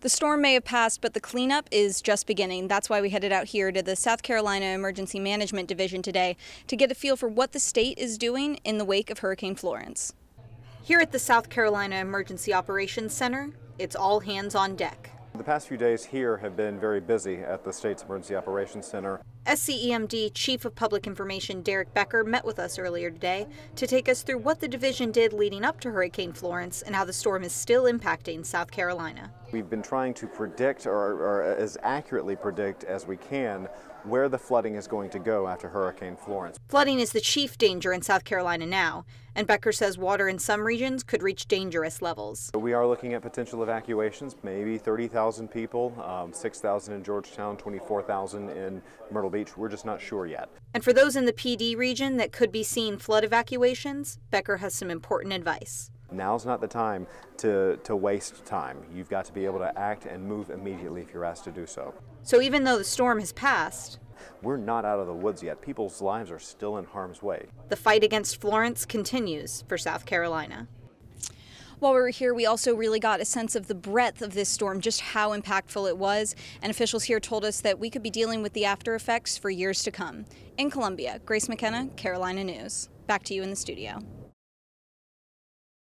The storm may have passed, but the cleanup is just beginning. That's why we headed out here to the South Carolina Emergency Management Division today to get a feel for what the state is doing in the wake of Hurricane Florence. Here at the South Carolina Emergency Operations Center, it's all hands on deck. The past few days here have been very busy at the state's Emergency Operations Center. SCEMD Chief of Public Information Derek Becker met with us earlier today to take us through what the division did leading up to Hurricane Florence and how the storm is still impacting South Carolina. We've been trying to predict, or, or as accurately predict as we can, where the flooding is going to go after Hurricane Florence. Flooding is the chief danger in South Carolina now, and Becker says water in some regions could reach dangerous levels. We are looking at potential evacuations, maybe 30,000 people, um, 6,000 in Georgetown, 24,000 in Myrtle Beach. We're just not sure yet. And for those in the Pee Dee region that could be seeing flood evacuations, Becker has some important advice. Now's not the time to, to waste time. You've got to be able to act and move immediately if you're asked to do so. So even though the storm has passed, we're not out of the woods yet. People's lives are still in harm's way. The fight against Florence continues for South Carolina. While we were here, we also really got a sense of the breadth of this storm, just how impactful it was. And officials here told us that we could be dealing with the after effects for years to come. In Columbia, Grace McKenna, Carolina News. Back to you in the studio.